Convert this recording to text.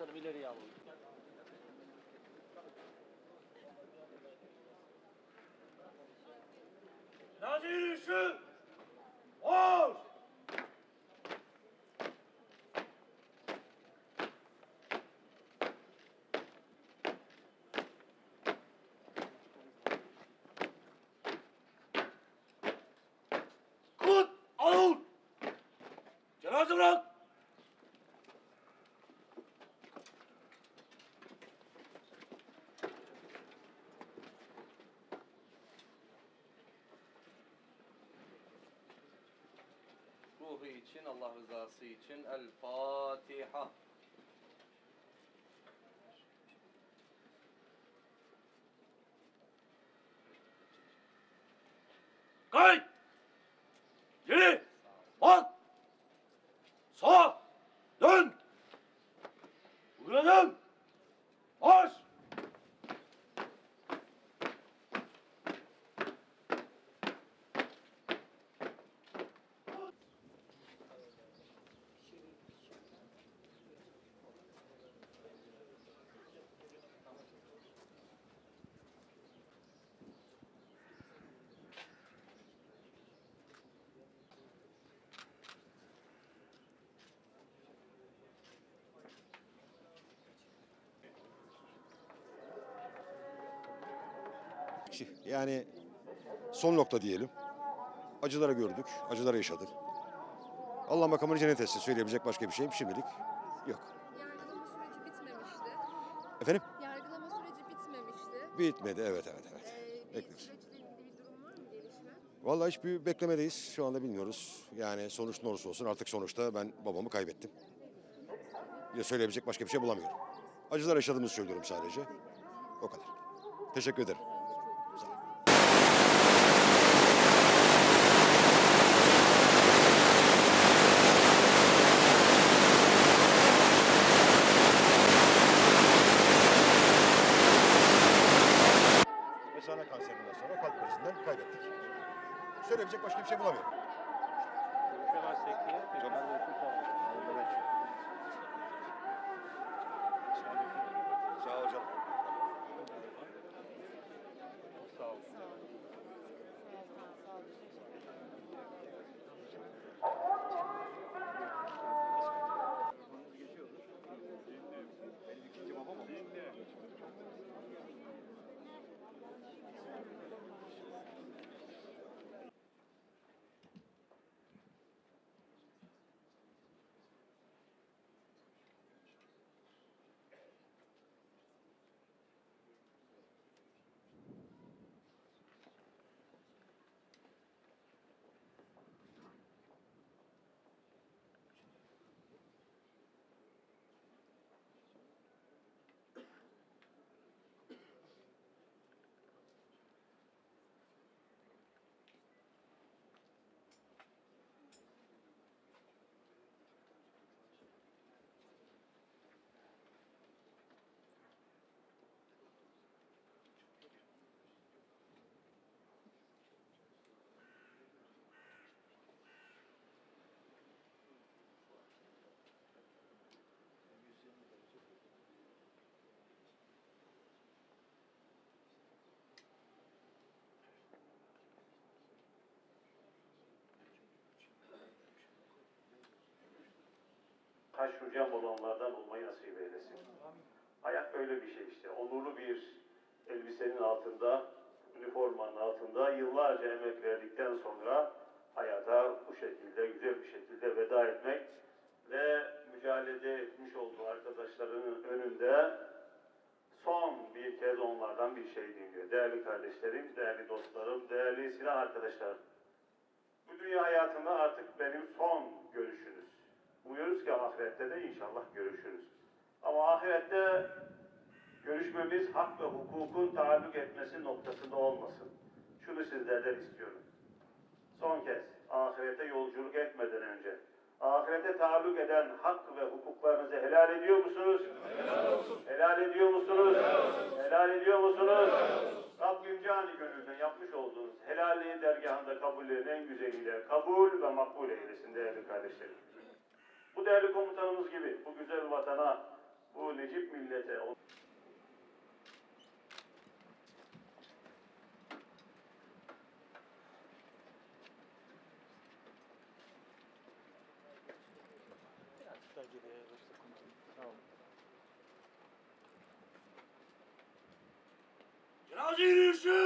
Komutanım ileriye alalım. Nazir şu! Oğuz! Kut! Alın! Cenaze bırak! Ruhu için, Allah rızası için El Fatiha. Kay! Geri! Bak! Sağa! Dön! Uyguladım! Marş! Yani son nokta diyelim. Acılara gördük, acılara yaşadık. Allah makamını cennet etsin. Söyleyebilecek başka bir şeyim şimdilik yok. Yargılama süreci bitmemişti. Efendim? Yargılama süreci bitmemişti. Bitmedi. Evet, evet, evet. Ee, bir Bekliyoruz. süreçle ilgili bir durum var mı gelişme? Vallahi hiçbir beklemedeyiz. Şu anda bilmiyoruz. Yani sonuç ne olursa olsun artık sonuçta ben babamı kaybettim. Ya söyleyebilecek başka bir şey bulamıyorum. Acılar yaşadığımızı söylüyorum sadece. O kadar. Teşekkür ederim. Söyleyebilecek başka bir şey bulamıyorum. Sağ taşıyacağım olanlardan olmayı nasip eylesin. Hayat böyle bir şey işte. Onurlu bir elbisenin altında, üniformanın altında yıllarca emek verdikten sonra hayata bu şekilde, güzel bir şekilde veda etmek ve mücadele etmiş olduğu arkadaşlarının önünde son bir kez onlardan bir şey dinliyor. Değerli kardeşlerim, değerli dostlarım, değerli silah arkadaşlarım. Bu dünya hayatında artık benim son görüşünüz. Ahirette de inşallah görüşürüz. Ama ahirette görüşmemiz hak ve hukukun taalluk etmesi noktasında olmasın. Şunu sizlerden istiyorum. Son kez ahirete yolculuk etmeden önce ahirete taalluk eden hak ve hukuklarınızı helal ediyor musunuz? Helal olsun. Helal ediyor musunuz? Helal, olsun. helal ediyor musunuz? Rabbim cani gönülden yapmış olduğunuz helalliği dergahında kabullerin en güzeliyle kabul ve makbul eylesin değerli kardeşlerim. Bu değerli komutanımız gibi bu güzel vatana bu Necip millete Cenaze yürüyüşü.